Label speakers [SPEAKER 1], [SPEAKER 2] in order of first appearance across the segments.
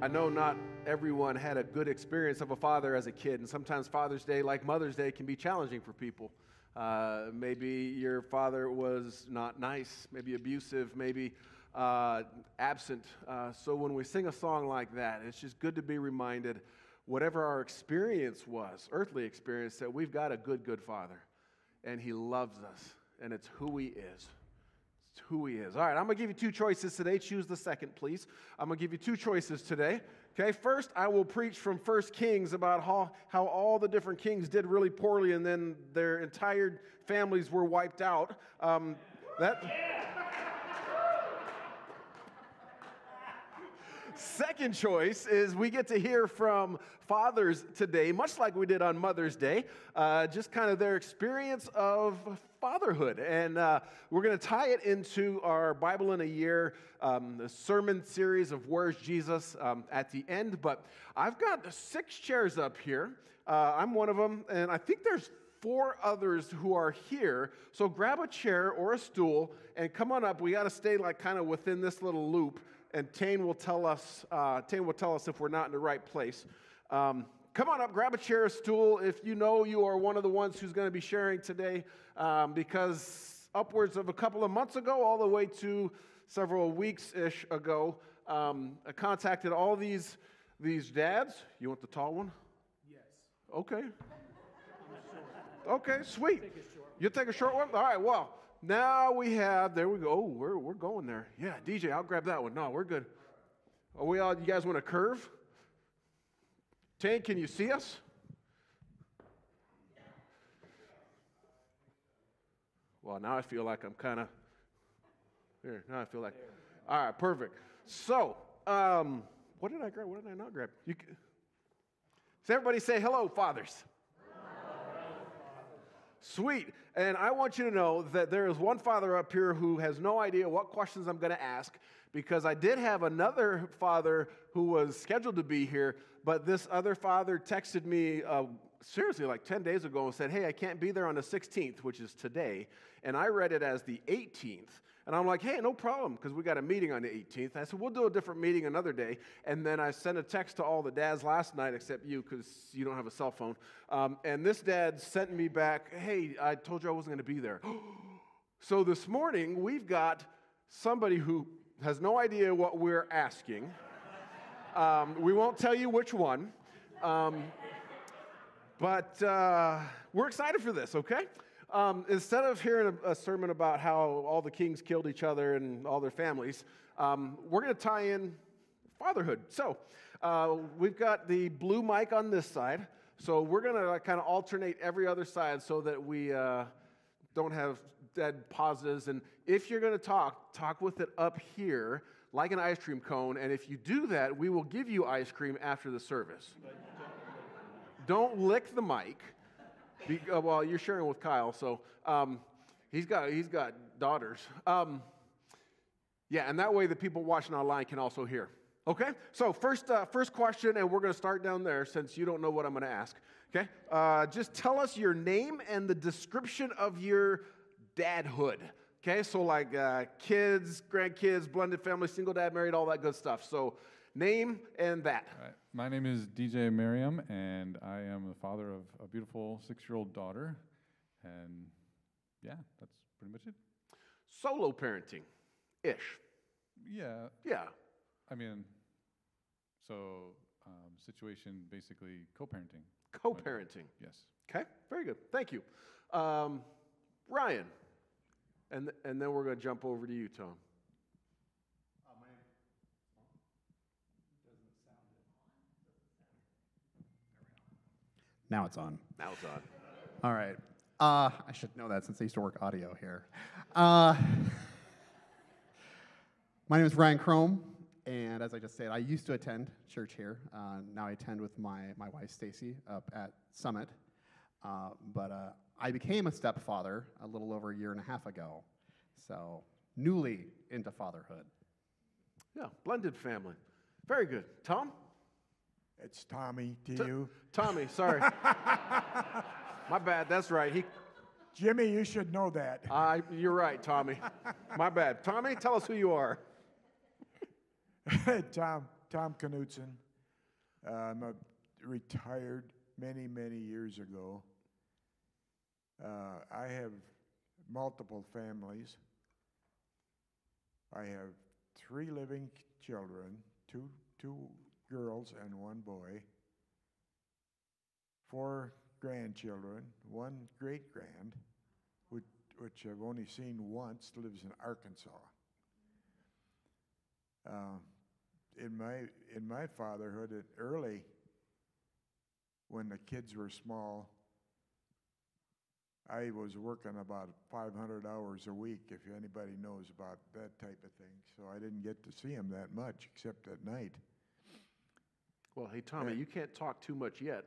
[SPEAKER 1] I know not everyone had a good experience of a father as a kid, and sometimes Father's Day, like Mother's Day, can be challenging for people. Uh, maybe your father was not nice, maybe abusive, maybe uh, absent. Uh, so when we sing a song like that, it's just good to be reminded, whatever our experience was, earthly experience, that we've got a good, good father, and he loves us, and it's who he is who he is. All right, I'm going to give you two choices today. Choose the second, please. I'm going to give you two choices today. Okay, first, I will preach from First Kings about how, how all the different kings did really poorly and then their entire families were wiped out. Um, that. Second choice is we get to hear from fathers today, much like we did on Mother's Day, uh, just kind of their experience of fatherhood. And uh, we're going to tie it into our Bible in a Year um, sermon series of Where's Jesus um, at the end. But I've got six chairs up here. Uh, I'm one of them, and I think there's four others who are here. So grab a chair or a stool and come on up. We got to stay like kind of within this little loop and Tane will tell us. Uh, Tane will tell us if we're not in the right place. Um, come on up, grab a chair, a stool. If you know you are one of the ones who's going to be sharing today, um, because upwards of a couple of months ago, all the way to several weeks ish ago, um, I contacted all these these dads. You want the tall one?
[SPEAKER 2] Yes.
[SPEAKER 1] Okay. Okay, sweet. You take a short one? All right, well, now we have, there we go. Oh, we're, we're going there. Yeah, DJ, I'll grab that one. No, we're good. Are we all, you guys want to curve? Tank, can you see us? Well, now I feel like I'm kind of, here, now I feel like, all right, perfect. So, um, what did I grab? What did I not grab? You, does everybody say hello, fathers? Sweet. And I want you to know that there is one father up here who has no idea what questions I'm going to ask because I did have another father who was scheduled to be here, but this other father texted me uh, seriously like 10 days ago and said, Hey, I can't be there on the 16th, which is today. And I read it as the 18th. And I'm like, hey, no problem, because we got a meeting on the 18th. I said, we'll do a different meeting another day. And then I sent a text to all the dads last night, except you, because you don't have a cell phone. Um, and this dad sent me back, hey, I told you I wasn't going to be there. so this morning, we've got somebody who has no idea what we're asking. Um, we won't tell you which one. Um, but uh, we're excited for this, okay? Um, instead of hearing a, a, sermon about how all the kings killed each other and all their families, um, we're going to tie in fatherhood. So uh, we've got the blue mic on this side. So we're going to kind of alternate every other side so that we uh, don't have dead pauses. And if you're going to talk, talk with it up here like an ice cream cone. And if you do that, we will give you ice cream after the service. Don't lick the mic. Be, uh, well, you're sharing with Kyle, so um, he's got he's got daughters. Um, yeah, and that way the people watching online can also hear. Okay, so first uh, first question, and we're going to start down there since you don't know what I'm going to ask. Okay, uh, just tell us your name and the description of your dadhood. Okay, so like uh, kids, grandkids, blended family, single dad, married, all that good stuff. So name and that.
[SPEAKER 3] My name is DJ Merriam, and I am the father of a beautiful six-year-old daughter. And yeah, that's pretty much it.
[SPEAKER 1] Solo parenting, ish.
[SPEAKER 3] Yeah.
[SPEAKER 1] Yeah.
[SPEAKER 3] I mean, so um, situation basically co-parenting.
[SPEAKER 1] Co-parenting.
[SPEAKER 3] Yes.
[SPEAKER 1] Okay. Very good. Thank you, um, Ryan. And and then we're going to jump over to you, Tom.
[SPEAKER 4] Now it's on.
[SPEAKER 1] Now it's on.
[SPEAKER 4] All right. Uh, I should know that since I used to work audio here. Uh, my name is Ryan Chrome, and as I just said, I used to attend church here. Uh, now I attend with my, my wife, Stacy, up at Summit. Uh, but uh, I became a stepfather a little over a year and a half ago, so newly into fatherhood.
[SPEAKER 1] Yeah, blended family. Very good. Tom?
[SPEAKER 2] It's Tommy to
[SPEAKER 1] T-
[SPEAKER 2] you.
[SPEAKER 1] Tommy, sorry. My bad. That's right. He.
[SPEAKER 2] Jimmy, you should know that.
[SPEAKER 1] Uh, you're right, Tommy. My bad. Tommy, tell us who you are.
[SPEAKER 2] Tom, Tom Knutson. Uh, I'm a retired many, many years ago. Uh, I have multiple families. I have three living children, two, two girls and one boy, four grandchildren, one great grand, which, which I've only seen once, lives in Arkansas. Uh, in my in my fatherhood, early, when the kids were small, I was working about 500 hours a week, if anybody knows about that type of thing. So I didn't get to see him that much, except at night.
[SPEAKER 1] Well, hey, Tommy, you can't talk too much yet.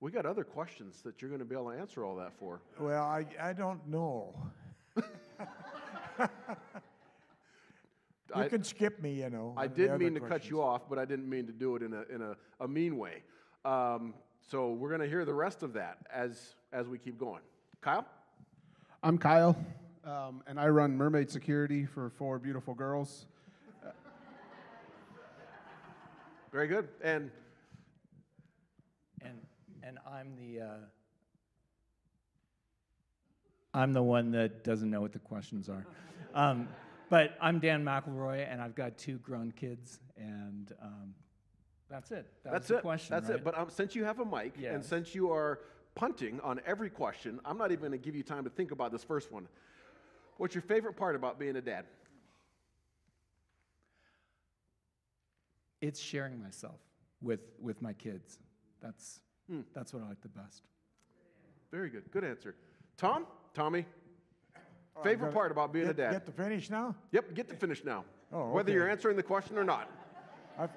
[SPEAKER 1] We got other questions that you're going to be able to answer all that for.
[SPEAKER 2] Well, I, I don't know. You
[SPEAKER 1] I-
[SPEAKER 2] can skip me, you know.
[SPEAKER 1] I didn't mean to cut you off, but I didn't mean to do it in a, in a, a mean way. Um, so we're going to hear the rest of that as, as we keep going. Kyle?
[SPEAKER 4] I'm Kyle, um, and I run Mermaid Security for four beautiful girls.
[SPEAKER 1] Very good. And
[SPEAKER 5] And, and I'm the, uh, I'm the one that doesn't know what the questions are. Um, but I'm Dan McElroy, and I've got two grown kids, and um, that's it. That
[SPEAKER 1] that's
[SPEAKER 5] was the
[SPEAKER 1] it.
[SPEAKER 5] question,
[SPEAKER 1] that's
[SPEAKER 5] right?
[SPEAKER 1] it. But um, since you have a mic and since you are punting on every question, I'm not even going to give you time to think about this first one. What's your favorite part about being a dad?
[SPEAKER 5] it's sharing myself with, with my kids. That's,
[SPEAKER 1] Hmm.
[SPEAKER 5] that's what I like the best.
[SPEAKER 1] Very good. Good answer. Tom? Tommy? Favorite
[SPEAKER 2] gonna
[SPEAKER 1] part about being
[SPEAKER 2] get,
[SPEAKER 1] a dad?
[SPEAKER 2] Get to finish now?
[SPEAKER 1] Yep, get to finish now.
[SPEAKER 2] Oh,
[SPEAKER 1] Whether you're answering the question or not.
[SPEAKER 2] I've,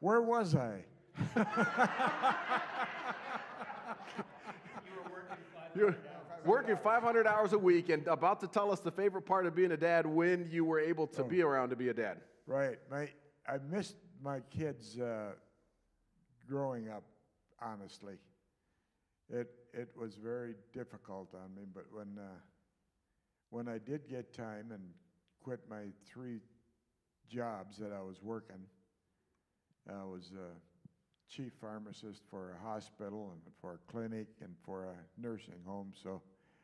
[SPEAKER 2] where was I?
[SPEAKER 1] You're working 500 hours a week and about to tell us the favorite part of being a dad when you were able to be around to be a dad.
[SPEAKER 2] Right. My, I missed my kids uh, growing up, honestly. It, it was very difficult on me, but when, uh, when I did get time and quit my three jobs that I was working, I was a chief pharmacist for a hospital and for a clinic and for a nursing home, so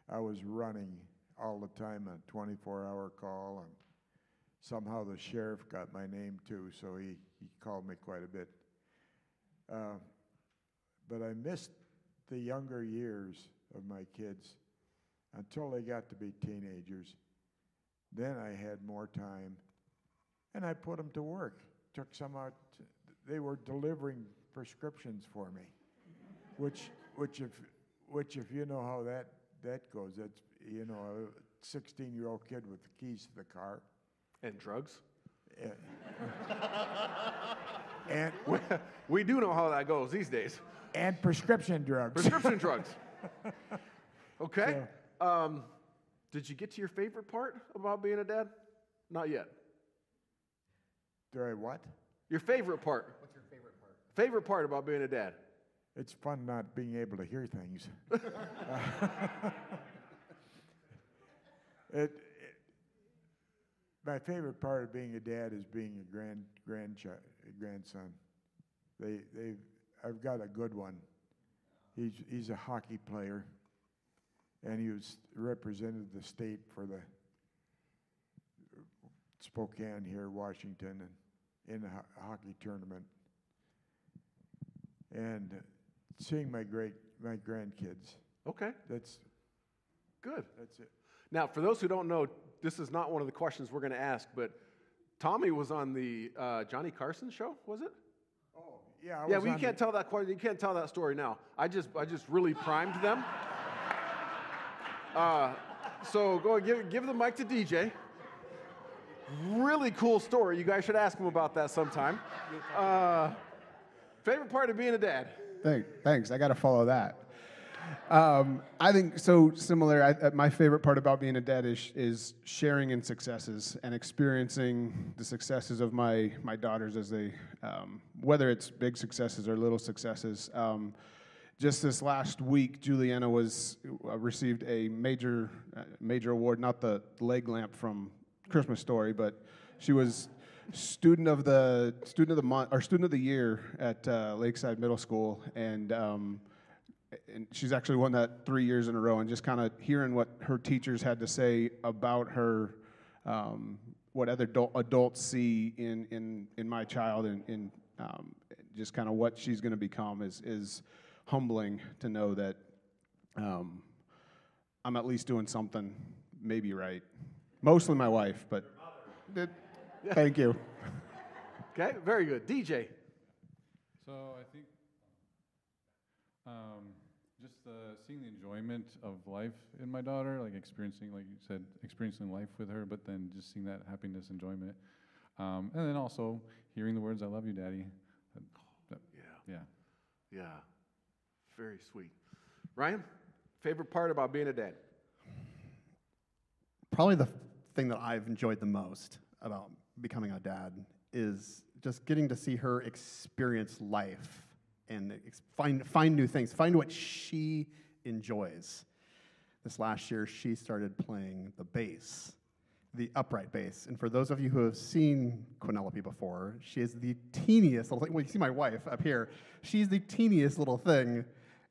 [SPEAKER 2] I was running all the time a 24 hour call and somehow the sheriff got my name too, so he, he called me quite a bit. Uh, but I missed the younger years of my kids until they got to be teenagers. Then I had more time, and I put them to work. Took some out. They were delivering prescriptions for me, which, which if, which if you know how that that goes, that's you know a 16-year-old kid with the keys to the car.
[SPEAKER 1] And drugs?
[SPEAKER 2] and
[SPEAKER 1] We do know how that goes these days.
[SPEAKER 2] and prescription drugs.
[SPEAKER 1] Prescription drugs. Okay. Um, did you get to your favorite part about being a dad? Not yet.
[SPEAKER 2] Do I what?
[SPEAKER 1] Your favorite part. Favorite part? About being a dad.
[SPEAKER 2] It's fun not being able to hear things. it, it, my favorite part of being a dad is being a grand grandchild, a grandson. They they I've got a good one. He's he's a hockey player, and he was represented the state for the Spokane here, Washington, and in a ho- hockey tournament. And uh, seeing my great my grandkids.
[SPEAKER 1] Okay.
[SPEAKER 2] That's
[SPEAKER 1] Good.
[SPEAKER 2] that's it.
[SPEAKER 1] Now, for those who don't know, this is not one of the questions we're going to ask, but Tommy was on the uh, Johnny Carson show, was it?
[SPEAKER 2] Oh yeah, I
[SPEAKER 1] yeah,
[SPEAKER 2] was
[SPEAKER 1] well, you
[SPEAKER 2] on
[SPEAKER 1] can't
[SPEAKER 2] the-
[SPEAKER 1] tell that que- you can't tell that story now. I just I just really primed them. Uh, so go give give the mic to DJ. Really cool story. You guys should ask him about that sometime. Uh, favorite part of being a dad?
[SPEAKER 4] Thank, thanks. I got to follow that. Um, I think so similar. I, uh, my favorite part about being a dad is, is sharing in successes and experiencing the successes of my my daughters as they, um, whether it's big successes or little successes. Um, just this last week, Juliana was uh, received a major uh, major award, not the leg lamp from Christmas Story, but she was
[SPEAKER 6] student of the student of the month or student of the year at uh, Lakeside Middle School, and um, and she's actually won that three years in a row. And just kind of hearing what her teachers had to say about her, um, what other adult, adults see in in in my child, and in um, just kind of what she's going to become is is humbling to know that um, I'm at least doing something maybe right. Mostly my wife, but it- thank you.
[SPEAKER 1] Okay, very good. DJ.
[SPEAKER 3] So I think um, just uh, seeing the enjoyment of life in my daughter, like experiencing, like you said, experiencing life with her, but then just seeing that happiness, enjoyment, um, and then also hearing the words "I love you, Daddy." That- that-
[SPEAKER 1] Yeah,
[SPEAKER 3] yeah.
[SPEAKER 1] yeah. Very sweet. Ryan, favorite part about being a dad?
[SPEAKER 4] Probably the thing that I've enjoyed the most about becoming a dad is just getting to see her experience life and find, find new things, find what she enjoys. This last year, she started playing the bass, the upright bass. And for those of you who have seen Quinelope before, she is the teeniest little thing. Well, you see my wife up here. She's the teeniest little thing,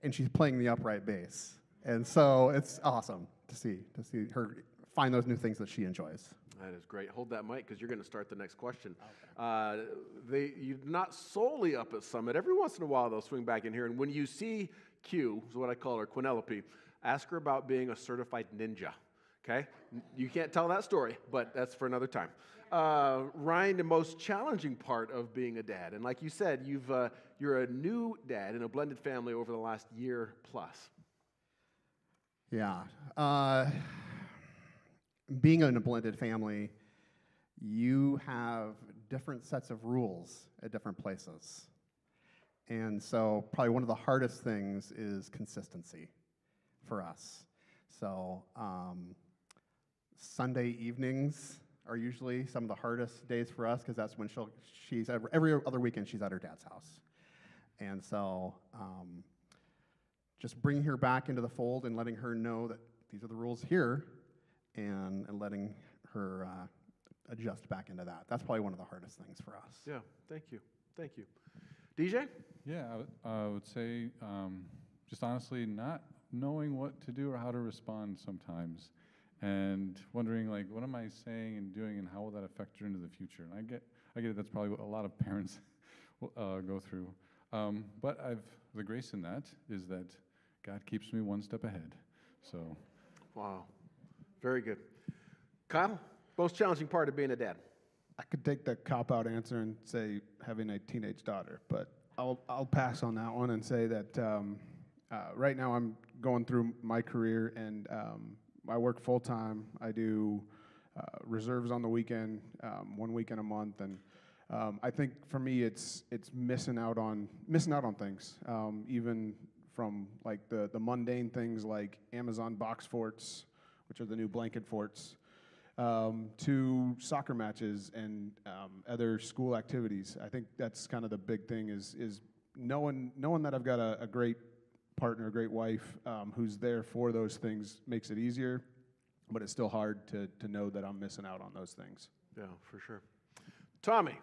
[SPEAKER 4] and she's playing the upright bass. And so it's awesome to see to see her find those new things that she enjoys.
[SPEAKER 1] That is great. Hold that mic because you're going to start the next question. Uh, they, you're not solely up at Summit. Every once in a while, they'll swing back in here. And when you see Q, is what I call her, Quinelope, ask her about being a certified ninja. Okay? You can't tell that story, but that's for another time. Uh, Ryan, the most challenging part of being a dad, and like you said, you've, uh, you're a new dad in a blended family over the last year plus.
[SPEAKER 4] Yeah. Being in a blended family, you have different sets of rules at different places. And so, probably one of the hardest things is consistency for us. So, um, Sunday evenings are usually some of the hardest days for us because that's when she'll, she's every other weekend she's at her dad's house. And so, um, just bringing her back into the fold and letting her know that these are the rules here and, and letting her uh, adjust back into that. That's probably one of the hardest things for us.
[SPEAKER 1] Yeah, thank you. Thank you. DJ?
[SPEAKER 3] Yeah, I would- would say um, just honestly not knowing what to do or how to respond sometimes, and wondering like, what am I saying and doing, and how will that affect her into the future? And I get, I get it. That's probably what a lot of parents will, uh, go through. Um, but I've the grace in that is that God keeps me one step ahead. So
[SPEAKER 1] Wow. Very good. Kyle, most challenging part of being a dad?
[SPEAKER 6] I could take the cop out answer and say having a teenage daughter, but I'll, I'll pass on that one and say that um, uh, right now I'm going through my career and um, I work full time. I do uh, reserves on the weekend, um, one weekend a month, and um, I think for me it's it's missing out on missing out on things, um, even from like the the mundane things like Amazon box forts, which are the new blanket forts um, to soccer matches and um, other school activities. I think that's kind of the big thing is is knowing knowing that I've got a, a great partner, a great wife um, who's there for those things makes it easier, but it's still hard to to know that I'm missing out on those things.
[SPEAKER 1] Yeah, for sure. Tommy,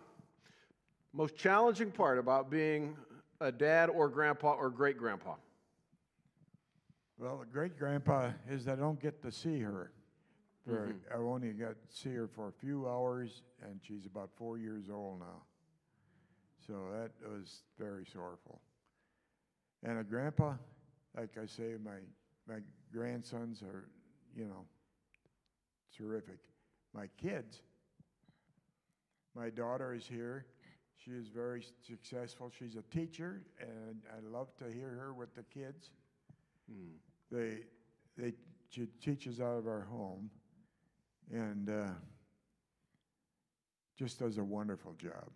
[SPEAKER 1] most challenging part about being a dad or grandpa or great grandpa?
[SPEAKER 2] Well, the great grandpa is I don't get to see her. For, mm-hmm. I only got to see her for a few hours, and she's about four years old now. So that was very sorrowful. And a grandpa, like I say, my my grandsons are, you know, terrific. My kids. My daughter is here. She is very successful. She's a teacher, and I love to hear her with the kids. Hmm. They, they, she teaches out of our home and uh, just does a wonderful job.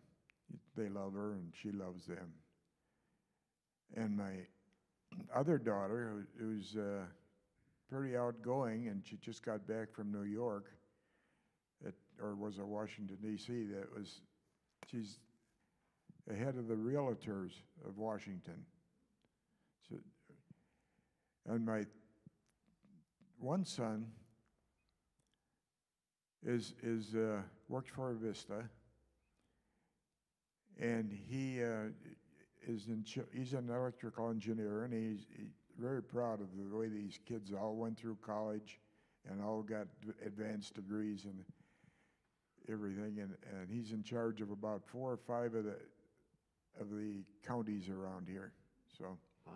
[SPEAKER 2] They love her and she loves them. And my other daughter, who, who's uh, pretty outgoing, and she just got back from New York, at, or was it Washington, D.C., that was, she's the head of the realtors of Washington. And my one son is is uh, works for Avista, and he uh, is in. He's an electrical engineer, and he's he, very proud of the way these kids all went through college, and all got advanced degrees and everything. And, and he's in charge of about four or five of the of the counties around here. So
[SPEAKER 1] Wow.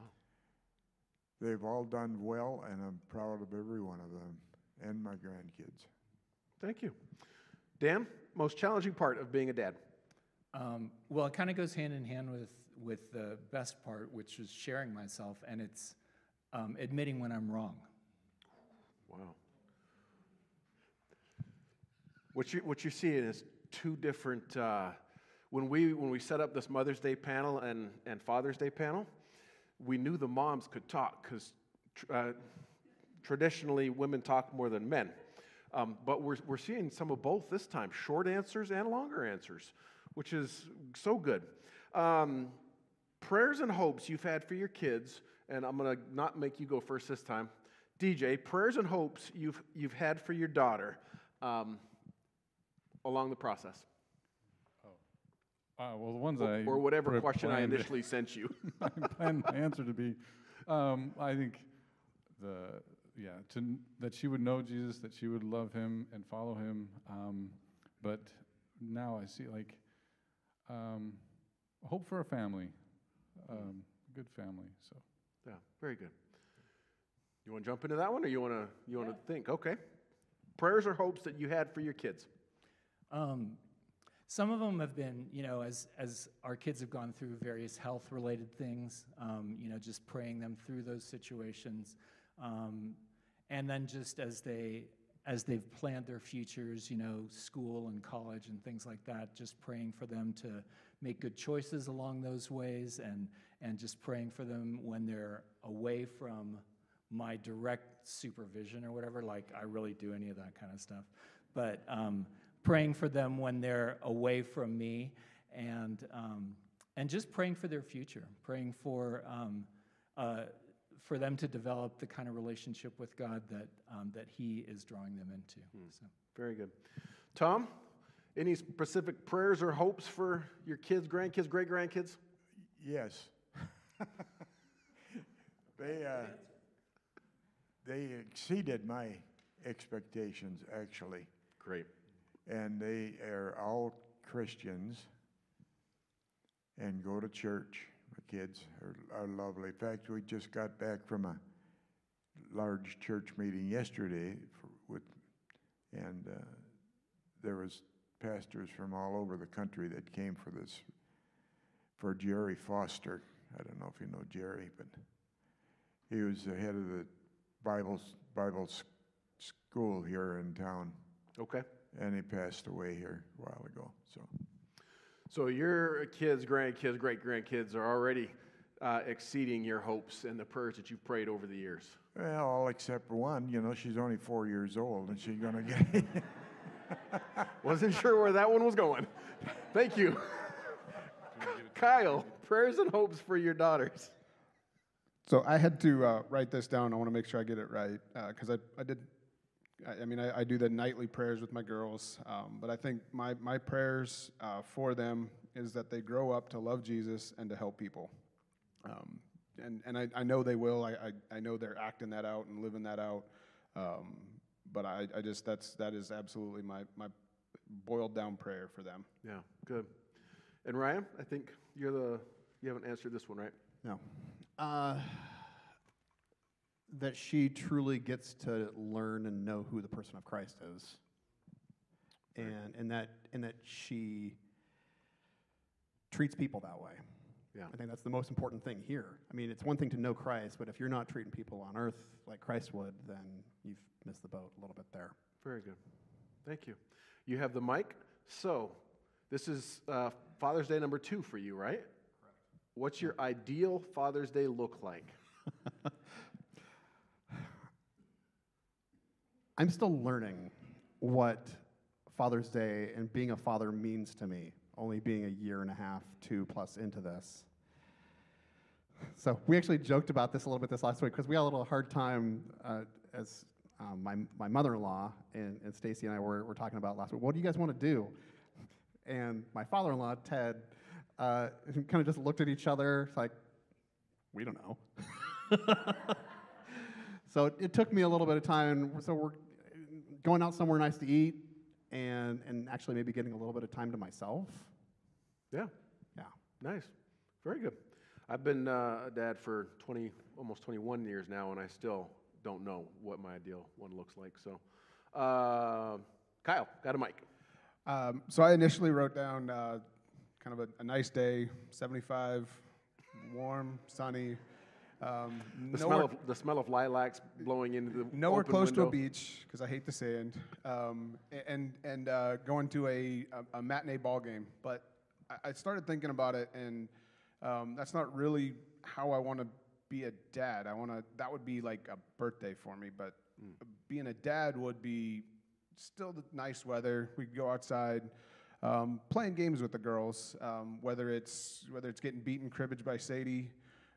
[SPEAKER 2] They've all done well, and I'm proud of every one of them and my grandkids.
[SPEAKER 1] Thank you. Dan, most challenging part of being a dad?
[SPEAKER 5] Um, well, it kind of goes hand in hand with, with the best part, which is sharing myself, and it's um, admitting when I'm wrong.
[SPEAKER 1] Wow. What you what you're seeing is two different. Uh, when we when we set up this Mother's Day panel and and Father's Day panel, we knew the moms could talk because uh, traditionally women talk more than men. Um, but we're we're seeing some of both this time, short answers and longer answers, which is so good. Um, prayers and hopes you've had for your kids, and I'm gonna not make you go first this time. DJ, prayers and hopes you've you've had for your daughter um, along the process,
[SPEAKER 3] Uh, well, the ones
[SPEAKER 1] or,
[SPEAKER 3] I
[SPEAKER 1] or whatever
[SPEAKER 3] pre-
[SPEAKER 1] question I
[SPEAKER 3] planned-
[SPEAKER 1] initially sent you.
[SPEAKER 3] I planned my answer to be, um, I think the yeah to that she would know Jesus, that she would love Him and follow Him. Um, but now I see like um, hope for a family, um, good family. So
[SPEAKER 1] yeah, very good. You want to jump into that one, or you want to you want to think? Okay, prayers or hopes that you had for your kids.
[SPEAKER 5] Um, some of them have been, you know, as, as our kids have gone through various health related things, um, you know, just praying them through those situations. Um, and then just as they, as they've planned their futures, you know, school and college and things like that, just praying for them to make good choices along those ways and, and just praying for them when they're away from my direct supervision or whatever, like I really do any of that kind of stuff. But um, praying for them when they're away from me and, um, and just praying for their future, praying for, um, uh, for them to develop the kind of relationship with God that, um, that He is drawing them into. So.
[SPEAKER 1] Very good. Tom, any specific prayers or hopes for your kids, grandkids, great grandkids?
[SPEAKER 2] Yes. they uh, they exceeded my expectations actually,
[SPEAKER 1] Great.
[SPEAKER 2] And they are all Christians and go to church. My kids are, are lovely. In fact, we just got back from a large church meeting yesterday for, with, and uh, there was pastors from all over the country that came for this for Jerry Foster. I don't know if you know Jerry, but he was the head of the Bible Bible school here in town,
[SPEAKER 1] Okay.
[SPEAKER 2] And he passed away here a while ago. So
[SPEAKER 1] So your kids, grandkids, great grandkids are already uh, exceeding your hopes and the prayers that you've prayed over the years.
[SPEAKER 2] well, all except one. You know, she's only four years old, and she's gonna get.
[SPEAKER 1] Wasn't sure where that one was going. Thank you. Kyle, prayers and hopes for your daughters.
[SPEAKER 6] So I had to uh, write this down. I want to make sure I get it right because I, I did. I, I mean, I, I do the nightly prayers with my girls, um, but I think my my prayers uh, for them is that they grow up to love Jesus and to help people. Um, and and I, I know they will. I, I I know they're acting that out and living that out. Um, but I, I just that's that is absolutely my my boiled down prayer for them.
[SPEAKER 1] Yeah, good. And Ryan, I think you're the you haven't answered this one, right?
[SPEAKER 4] No. Uh, that she truly gets to learn and know who the person of Christ is. And, and, that, and that she treats people that way.
[SPEAKER 1] Yeah.
[SPEAKER 4] I think that's the most important thing here. I mean, it's one thing to know Christ, but if you're not treating people on earth like Christ would, then you've missed the boat a little bit there.
[SPEAKER 1] Very good. Thank you. You have the mic. So, this is uh, Father's Day number two for you, right? Correct. What's your ideal Father's Day look like?
[SPEAKER 4] I'm still learning what Father's Day and being a father means to me, only being a year and a half, two plus into this. So we actually joked about this a little bit this last week because we had a little hard time uh, as um, my, my mother-in-law and, and Stacy and I were, were talking about last week. What do you guys want to do? And my father-in-law, Ted, uh, kind of just looked at each other, like, we don't know. so it, it took me a little bit of time. So we're going out somewhere nice to eat, and and actually maybe getting a little bit of time to myself.
[SPEAKER 1] Yeah.
[SPEAKER 4] Yeah.
[SPEAKER 1] Nice. Very good. I've been uh, a dad for 20, almost 21 years now, and I still don't know what my ideal one looks like. So, uh, Kyle, got a mic.
[SPEAKER 6] Um, so I initially wrote down uh, kind of a, a nice day, 75, warm, sunny. Um,
[SPEAKER 1] The smell of the smell of lilacs blowing into the
[SPEAKER 6] nowhere
[SPEAKER 1] open
[SPEAKER 6] close to a beach because I hate the sand, um, and and uh, going to a, a, a matinee ball game. But I, I started thinking about it, and um, that's not really how I want to be a dad. I want to that would be like a birthday for me, but being a dad would be still the nice weather. We could go outside. Um, playing games with the girls, um, whether it's whether it's getting beaten cribbage by Sadie,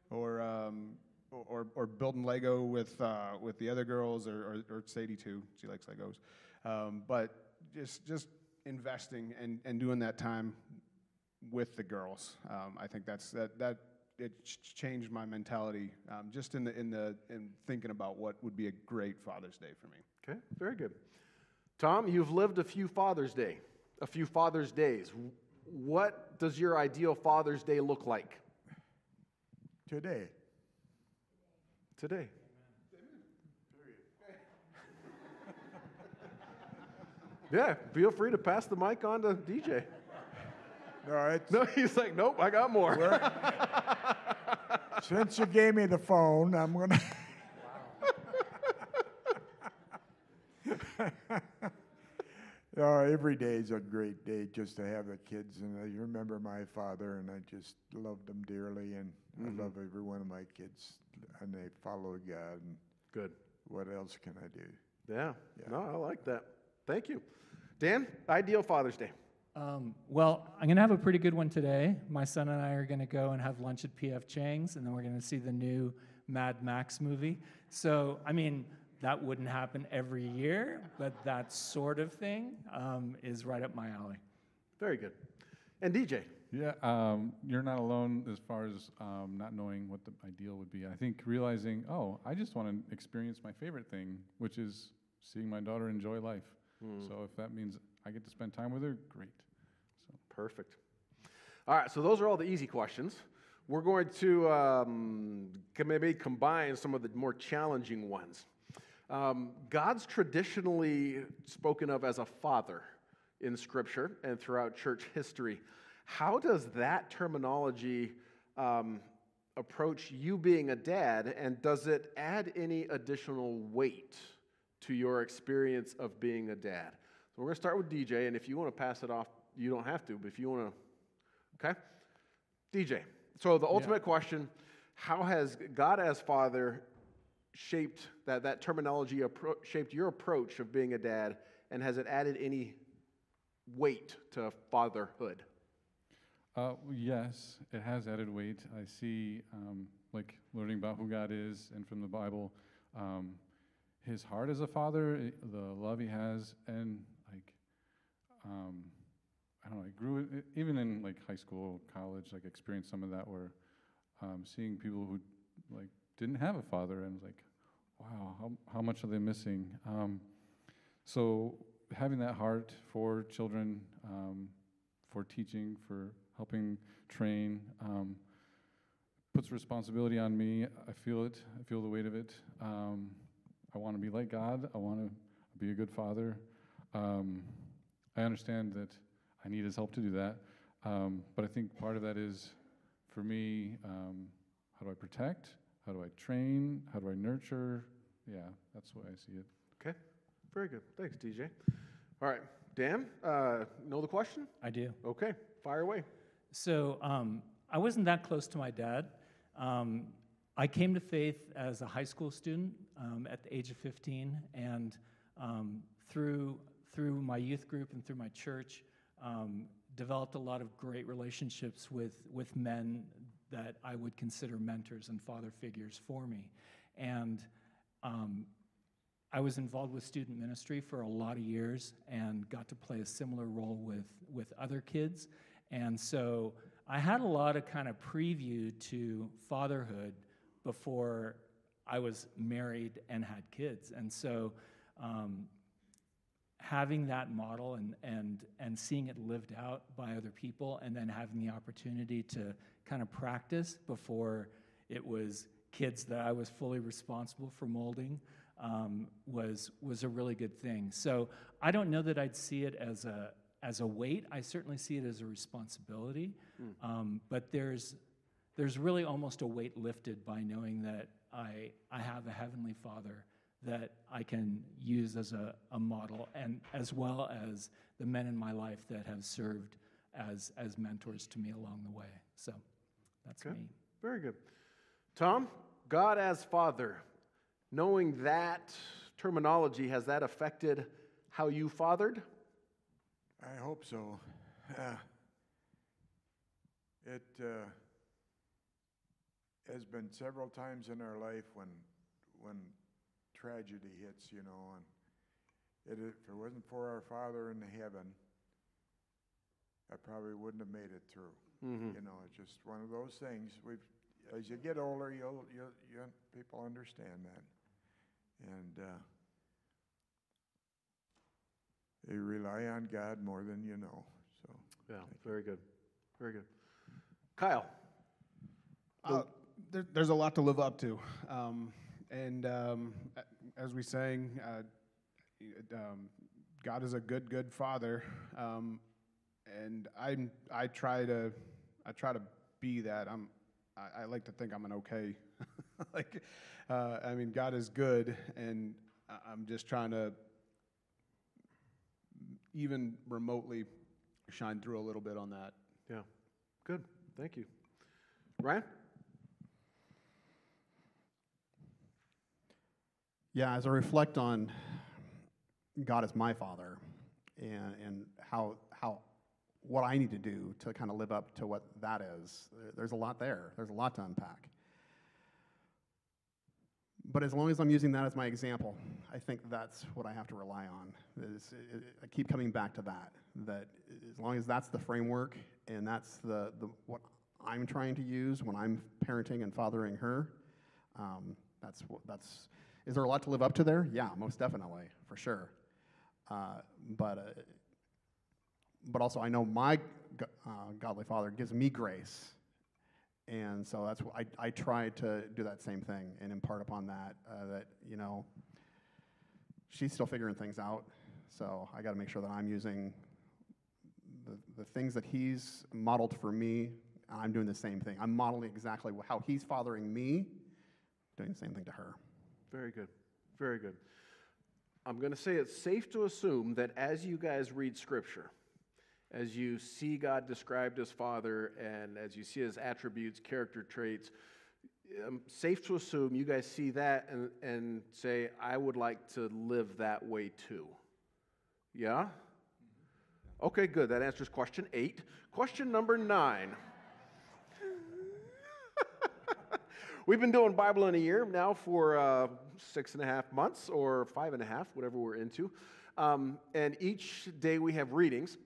[SPEAKER 6] or um, or, or building Lego with uh, with the other girls, or, or, or Sadie too. She likes Legos, um, but just just investing and, and doing that time with the girls. Um, I think that's that that it changed my mentality um, just in the in the in thinking about what would be a great Father's Day for me.
[SPEAKER 1] Okay, very good. Tom, you've lived a few Father's Day, a few Father's Days. What does your ideal Father's Day look like
[SPEAKER 2] Today,
[SPEAKER 1] today? Yeah, feel free to pass the mic on to DJ.
[SPEAKER 2] All right.
[SPEAKER 1] No, he's like, nope, I got more.
[SPEAKER 2] since you gave me the phone, I'm gonna. No, every day is a great day just to have the kids, and I remember my father, and I just loved them dearly, and I love every one of my kids, and they follow God, and
[SPEAKER 1] Good.
[SPEAKER 2] what else can I do?
[SPEAKER 1] Yeah. No, I like that. Thank you. Dan, ideal Father's Day.
[SPEAKER 5] Um, well, I'm going to have a pretty good one today. My son and I are going to go and have lunch at PF Chang's, and then we're going to see the new Mad Max movie. So, I mean, that wouldn't happen every year, but that sort of thing um, is right up my alley.
[SPEAKER 1] Very good. And DJ.
[SPEAKER 3] Yeah, um, you're not alone as far as um, not knowing what the ideal would be. I think realizing, oh, I just want to experience my favorite thing, which is seeing my daughter enjoy life. So if that means I get to spend time with her, great. So
[SPEAKER 1] Perfect. All right, so those are all the easy questions. We're going to um, maybe combine some of the more challenging ones. Um, God's traditionally spoken of as a father in Scripture and throughout church history. How does that terminology um, approach you being a dad, and does it add any additional weight to your experience of being a dad? So we're going to start with DJ, and if you want to pass it off, you don't have to, but if you want to, okay? DJ. So the ultimate question how has God as Father shaped that, that terminology, appro- shaped your approach of being a dad, and has it added any weight to fatherhood?
[SPEAKER 3] Uh, yes, it has added weight. I see, um, like, learning about who God is and from the Bible, um, his heart as a father, the love he has, and, like, um, I don't know, I grew, even in, like, high school, college, like, experienced some of that where um, seeing people who, like, didn't have a father and was like, wow, how, how much are they missing? Um, so having that heart for children, um, for teaching, for helping train, um, puts responsibility on me. I feel it. I feel the weight of it. Um, I want to be like God. I want to be a good father. Um, I understand that I need His help to do that. Um, but I think part of that is, for me, how do I protect? How do I train? How do I nurture? Yeah, that's the way I see it.
[SPEAKER 1] Okay, very good. Thanks, DJ. All right, Dan, uh, know the question?
[SPEAKER 5] I do.
[SPEAKER 1] Okay, fire away.
[SPEAKER 5] So um, I wasn't that close to my dad. Um, I came to faith as a high school student um, at the age of 15, and um, through through my youth group and through my church, um, developed a lot of great relationships with with men that I would consider mentors and father figures for me, and. Um, I was involved with student ministry for a lot of years and got to play a similar role with, with other kids. And so I had a lot of kind of preview to fatherhood before I was married and had kids. And so um, having that model and, and, and seeing it lived out by other people, and then having the opportunity to kind of practice before it was kids that I was fully responsible for molding um, was, was a really good thing. So I don't know that I'd see it as a, as a weight. I certainly see it as a responsibility. Um, but there's, there's really almost a weight lifted by knowing that I, I have a Heavenly Father that I can use as a, a model, and as well as the men in my life that have served as, as mentors to me along the way. So that's
[SPEAKER 1] Okay.
[SPEAKER 5] me.
[SPEAKER 1] Very good. Tom, God as Father, knowing that terminology, has that affected how you fathered?
[SPEAKER 2] I hope so. Uh, it uh, has been several times in our life when when tragedy hits, you know, and it, if it wasn't for our Father in heaven, I probably wouldn't have made it through.
[SPEAKER 1] Mm-hmm.
[SPEAKER 2] You know, it's just one of those things. We've as you get older, you'll you'll, you people understand that, and. Uh, they rely on God more than you know. So
[SPEAKER 1] Yeah, very good. Very good. Kyle,
[SPEAKER 6] Uh, there, there's a lot to live up to. Um, and um, as we sang, uh, um, God is a good, good father. Um, and I, I try to, I try to be that. I'm, I, I like to think I'm an okay. like, uh, I mean, God is good, and I- I'm just trying to even remotely shine through a little bit on that.
[SPEAKER 1] yeah, good. Thank you. Ryan?
[SPEAKER 4] Yeah, as I reflect on God as my father and, and how, how, what I need to do to kind of live up to what that is, there's a lot there. There's a lot to unpack. But as long as I'm using that as my example, I think that's what I have to rely on. Is, I keep coming back to that. That as long as that's the framework and that's the, the what I'm trying to use when I'm parenting and fathering her, um, that's what that's. Is there a lot to live up to there? Yeah, most definitely, for sure. Uh, but uh, but also I know my uh, godly Father gives me grace, and so that's what I I try to do that same thing and impart upon that uh, that you know she's still figuring things out, so I got to make sure that I'm using the the things that he's modeled for me. I'm doing the same thing. I'm modeling exactly how he's fathering me, doing the same thing to her.
[SPEAKER 1] Very good. Very good. I'm going to say it's safe to assume that as you guys read Scripture, as you see God described as Father, and as you see his attributes, character traits, um, safe to assume you guys see that and, and say, I would like to live that way too. Yeah? Okay, good. That answers question eight. Question number nine. We've been doing Bible in a year now for uh, six and a half months or five and a half, whatever we're into. Um, and each day we have readings.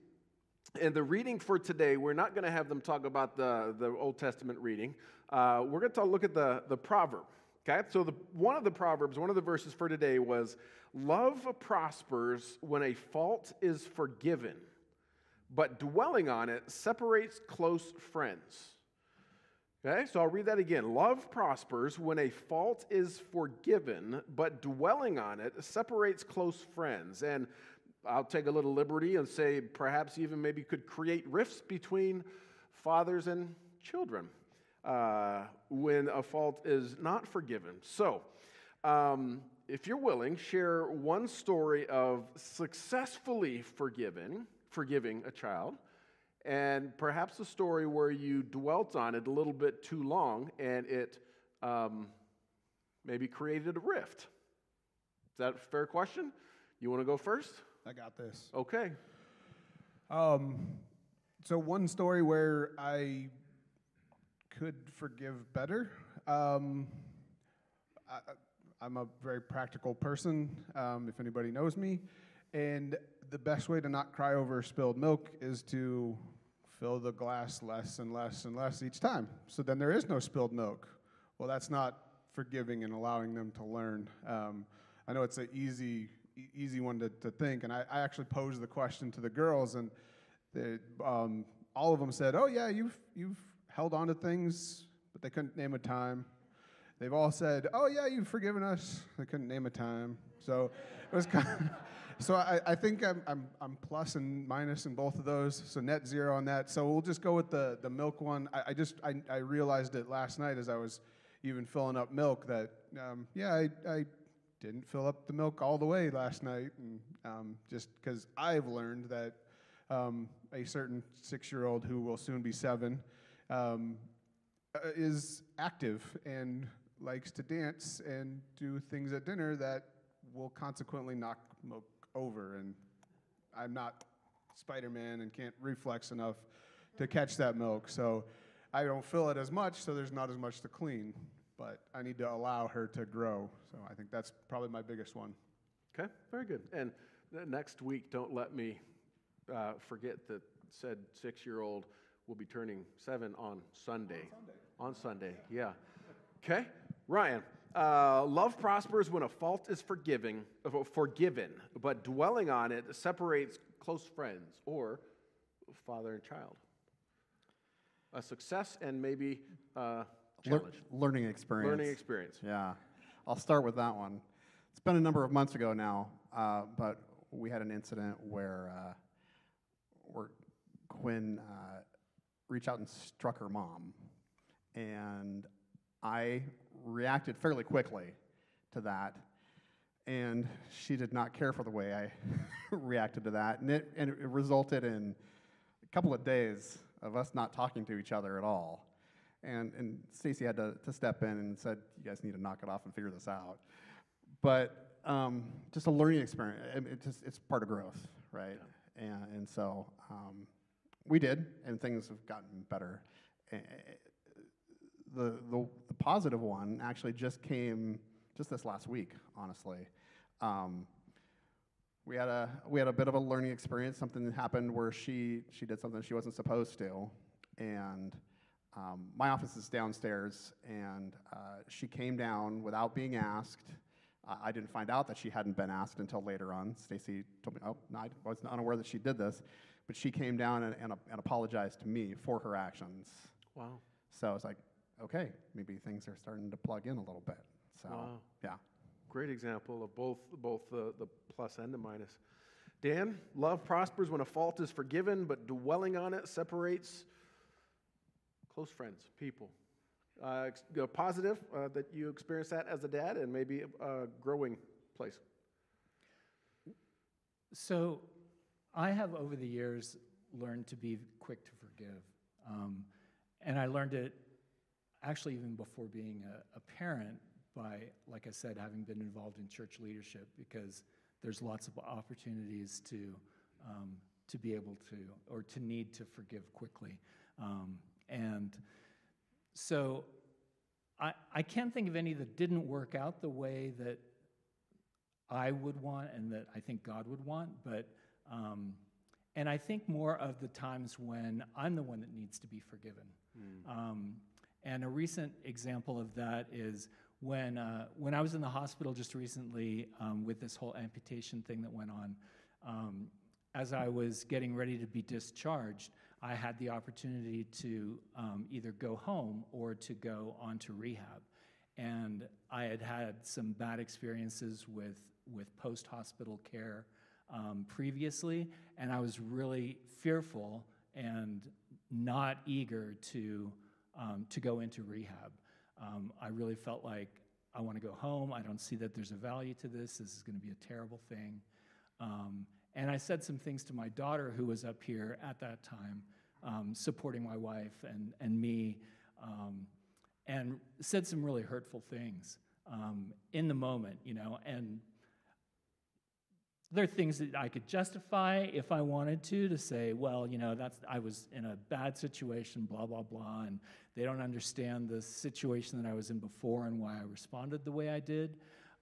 [SPEAKER 1] And the reading for today, we're not going to have them talk about the, the Old Testament reading. Uh, we're going to look at the, the proverb. Okay? So, the, one of the proverbs, one of the verses for today was Love prospers when a fault is forgiven, but dwelling on it separates close friends. Okay, so I'll read that again. Love prospers when a fault is forgiven, but dwelling on it separates close friends. And I'll take a little liberty and say perhaps even maybe could create rifts between fathers and children uh, when a fault is not forgiven. So, um, if you're willing, share one story of successfully forgiven, forgiving a child, and perhaps a story where you dwelt on it a little bit too long and it um, maybe created a rift. Is that a fair question? You want to go first?
[SPEAKER 6] I got this.
[SPEAKER 1] Okay.
[SPEAKER 6] Um, so one story where I could forgive better. Um, I, I'm a very practical person, um, if anybody knows me, and the best way to not cry over spilled milk is to fill the glass less and less and less each time. So then there is no spilled milk. Well, that's not forgiving and allowing them to learn. Um, I know it's an easy, easy one to, to think, and I, I actually posed the question to the girls, and they, um, all of them said, "Oh yeah, you've you've held on to things, but they couldn't name a time." They've all said, "Oh yeah, you've forgiven us." They couldn't name a time, so it was kind. Of, so I, I think I'm, I'm I'm plus and minus in both of those, so net zero on that. So we'll just go with the the milk one. I, I just I, I realized it last night as I was even filling up milk that um, yeah I, I didn't fill up the milk all the way last night, and um, just because I've learned that um, a certain six-year-old who will soon be seven um, uh, is active and likes to dance and do things at dinner that will consequently knock milk over. And I'm not Spider-Man and can't reflex enough to catch that milk, so I don't fill it as much, so there's not as much to clean. But I need to allow her to grow, so I think that's probably my biggest one.
[SPEAKER 1] Okay, very good. And next week, don't let me uh, forget that said six-year-old will be turning seven on Sunday. On Sunday, yeah. Okay, Ryan. Uh, love prospers when a fault is forgiving, uh, forgiven, but dwelling on it separates close friends or father and child. A success and maybe uh, Challenge,
[SPEAKER 4] learning experience.
[SPEAKER 1] learning experience.
[SPEAKER 4] Yeah, I'll start with that one. It's been a number of months ago now, uh, but we had an incident where uh, where Quinn uh, reached out and struck her mom, and I reacted fairly quickly to that, and she did not care for the way I reacted to that, and it and it resulted in a couple of days of us not talking to each other at all. And, and Stacy had to, to step in and said, you guys need to knock it off and figure this out. But um, just a learning experience. I mean, It's, just, it's part of growth, right? And, and so um, we did, and things have gotten better. The, the, the positive one actually just came just this last week, honestly. Um, we had a we had a bit of a learning experience. Something happened where she she did something she wasn't supposed to, and um, my office is downstairs, and uh, she came down without being asked. Uh, I didn't find out that she hadn't been asked until later on. Stacy told me, "Oh, no, I was unaware that she did this," but she came down and, and, and apologized to me for her actions.
[SPEAKER 1] Wow.
[SPEAKER 4] So I was like, "Okay, maybe things are starting to plug in a little bit." So
[SPEAKER 1] Wow.
[SPEAKER 4] yeah.
[SPEAKER 1] Great example of both, both the, the plus and the minus. Dan, love prospers when a fault is forgiven, but dwelling on it separates close friends, people. Uh, positive uh, that you experience that as a dad, and maybe a growing place.
[SPEAKER 5] So, I have over the years learned to be quick to forgive. Um, and I learned it actually even before being a, a parent by, like I said, having been involved in church leadership because there's lots of opportunities to, um, to be able to, or to need to forgive quickly. Um, and so I, I can't think of any that didn't work out the way that I would want and that I think God would want, but um, and I think more of the times when I'm the one that needs to be forgiven. Um, and a recent example of that is when uh, when I was in the hospital just recently um, with this whole amputation thing that went on. Um, as I was getting ready to be discharged, I had the opportunity to um, either go home or to go on to rehab. And I had had some bad experiences with, with post hospital care um, previously, and I was really fearful and not eager to, um, to go into rehab. Um, I really felt like I want to go home. I don't see that there's a value to this. This is going to be a terrible thing. Um, and I said some things to my daughter, who was up here at that time, um, supporting my wife and, and me, um, and said some really hurtful things um, in the moment, you know. And there are things that I could justify if I wanted to, to say, well, you know, that's I was in a bad situation, blah blah blah, and they don't understand the situation that I was in before and why I responded the way I did.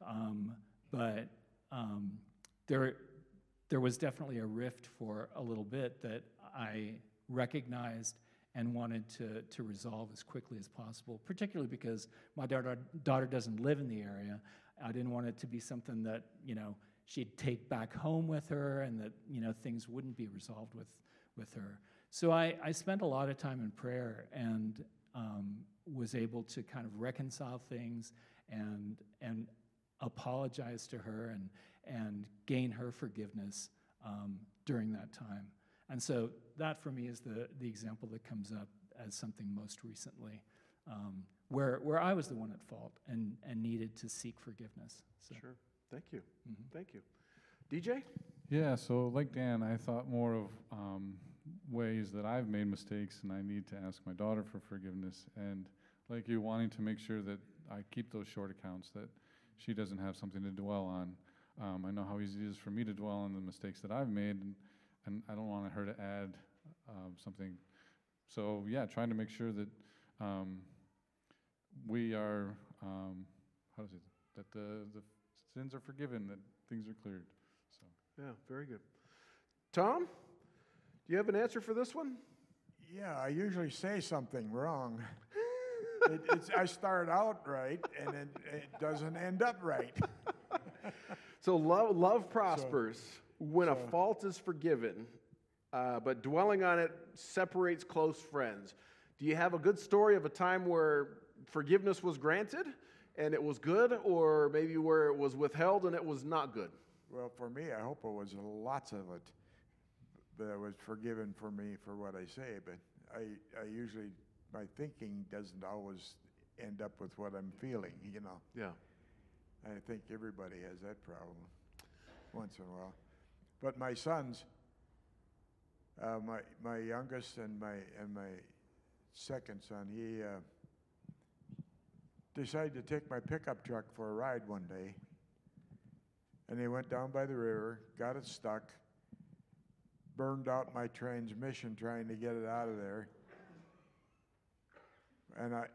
[SPEAKER 5] Um, but um, there, there was definitely a rift for a little bit that I recognized and wanted to, to resolve as quickly as possible, particularly because my daughter, daughter doesn't live in the area. I didn't want it to be something that, you know, she'd take back home with her and that, you know, things wouldn't be resolved with, with her. So I, I spent a lot of time in prayer and um, was able to kind of reconcile things and, and apologize to her and, and gain her forgiveness um, during that time. And so that for me is the, the example that comes up as something most recently, um, where, where I was the one at fault and, and needed to seek forgiveness. So,
[SPEAKER 1] Sure. Thank you.
[SPEAKER 5] mhm.
[SPEAKER 1] Thank you. DJ?
[SPEAKER 3] Yeah, so like Dan, I thought more of um, ways that I've made mistakes and I need to ask my daughter for forgiveness. And like you, wanting to make sure that I keep those short accounts, that she doesn't have something to dwell on. Um, I know how easy it is for me to dwell on the mistakes that I've made, and, and I don't want her to add um, something. So, yeah, trying to make sure that um, we are, um, how does it, that the, the sins are forgiven, that things are cleared. So.
[SPEAKER 1] Yeah, very good. Tom, do you have an answer for this one?
[SPEAKER 2] Yeah, I usually say something wrong. it, it's, I start out right, and it, it doesn't end up right.
[SPEAKER 1] So love, love prospers when a fault is forgiven, uh, but dwelling on it separates close friends. Do you have a good story of a time where forgiveness was granted and it was good, or maybe where it was withheld and it was not good?
[SPEAKER 2] Well, for me, I hope it was lots of it that was forgiven for me for what I say, but I, I usually, my thinking doesn't always end up with what I'm feeling, you know.
[SPEAKER 1] Yeah.
[SPEAKER 2] I think everybody has that problem once in a while. But my sons, uh, my my youngest and my and my second son, he uh, decided to take my pickup truck for a ride one day. And he went down by the river, got it stuck, burned out my transmission trying to get it out of there. And I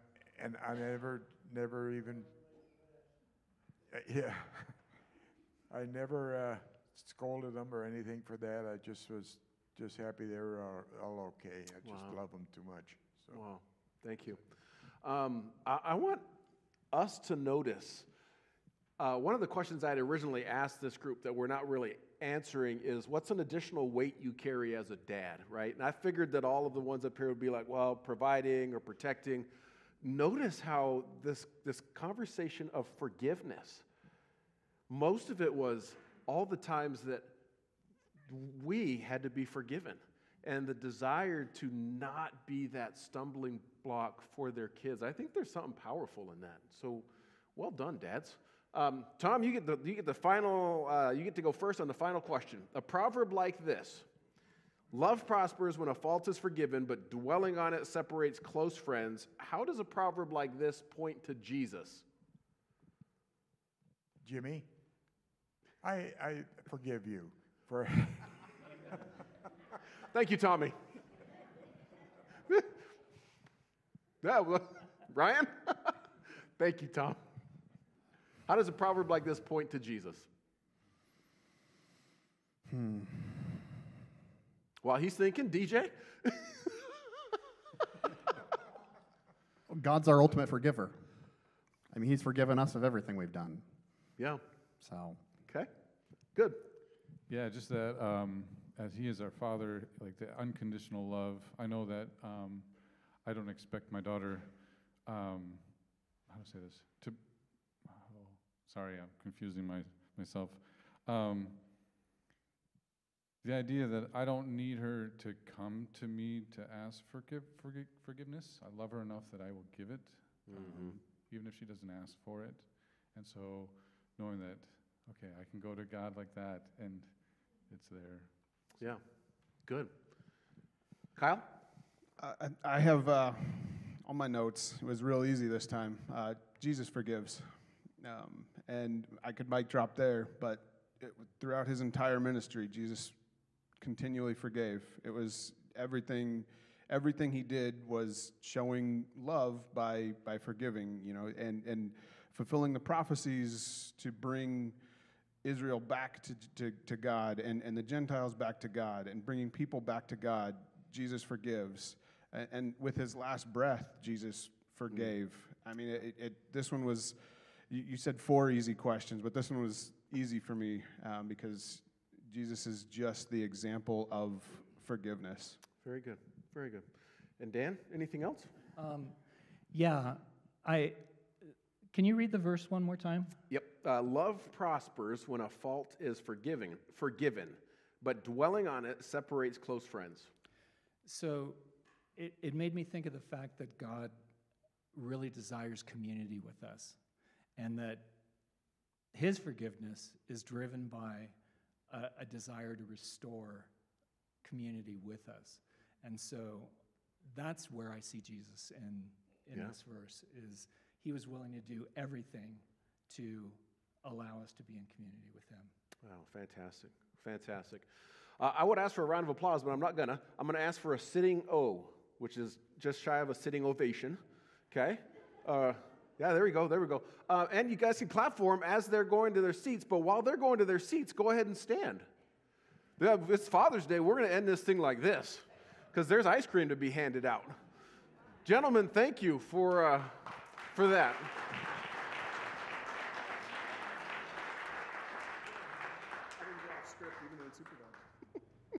[SPEAKER 2] and I never never even uh, Yeah. I never uh, scolded them or anything for that. I just was just happy they were all, all okay. I just
[SPEAKER 1] Wow.
[SPEAKER 2] love them too much. So
[SPEAKER 1] Wow, thank you. Um, I, I want us to notice uh, one of the questions I had originally asked this group that we're not really answering is what's an additional weight you carry as a dad, right? And I figured that all of the ones up here would be like, well, providing or protecting. Notice how this, this conversation of forgiveness, most of it was all the times that we had to be forgiven and the desire to not be that stumbling block for their kids. I think there's something powerful in that. So, well done, dads. Um, Tom, you get the you get the final. Uh, you get to go first on the final question. A proverb like this: "Love prospers when a fault is forgiven, but dwelling on it separates close friends." How does a proverb like this point to Jesus?
[SPEAKER 2] Jimmy, I I forgive you for
[SPEAKER 1] Thank you, Tommy. yeah, well, Ryan. Thank you, Tom. How does a proverb like this point to Jesus? Hmm. While he's thinking, DJ.
[SPEAKER 4] God's our ultimate forgiver. I mean, He's forgiven us of everything we've done.
[SPEAKER 1] yeah.
[SPEAKER 4] So,
[SPEAKER 1] Okay. Good.
[SPEAKER 3] Yeah, just that um, as He is our Father, like the unconditional love. I know that um, I don't expect my daughter, um, how to say this, to. Oh, sorry, I'm confusing my, myself. Um, the idea that I don't need her to come to me to ask for forgive, forgi- forgiveness. I love her enough that I will give it, um, even if she doesn't ask for it. And so, knowing that, okay, I can go to God like that, and it's there.
[SPEAKER 1] Yeah. Good. Kyle?
[SPEAKER 6] Uh, I I have uh, on my notes. It was real easy this time. Uh, Jesus forgives, um, and I could mic drop there. But it, throughout his entire ministry, Jesus continually forgave. It was everything. Everything he did was showing love by by forgiving. You know, and and fulfilling the prophecies to bring Israel back to, to, to God and, and the Gentiles back to God and bringing people back to God Jesus forgives. And, and with his last breath, Jesus forgave. I mean, it, it, this one was, you, you said four easy questions, but this one was easy for me um, because Jesus is just the example of forgiveness.
[SPEAKER 1] Very good. Very good. And Dan, anything else?
[SPEAKER 5] Um, yeah, I. Can you read the verse one more time?
[SPEAKER 1] Yep. Uh, love prospers when a fault is forgiving, forgiven, but dwelling on it separates close friends.
[SPEAKER 5] So it, it made me think of the fact that God really desires community with us and that his forgiveness is driven by a, a desire to restore community with us. And so that's where I see Jesus in, in
[SPEAKER 1] Yeah.
[SPEAKER 5] this verse is he was willing to do everything to allow us to be in community with him.
[SPEAKER 1] Wow, fantastic. Fantastic. Uh, I would ask for a round of applause, but I'm not gonna. I'm gonna ask for a sitting O, which is just shy of a sitting ovation. Okay? Uh, yeah, there we go. There we go. Uh, and you guys can platform as they're going to their seats, but while they're going to their seats, go ahead and stand. It's Father's Day. We're gonna end this thing like this because there's ice cream to be handed out. Gentlemen, thank you for, uh, for that.